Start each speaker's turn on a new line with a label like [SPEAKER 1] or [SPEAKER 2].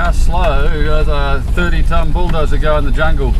[SPEAKER 1] How slow does a 30 ton bulldozer go in the jungle?